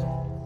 either.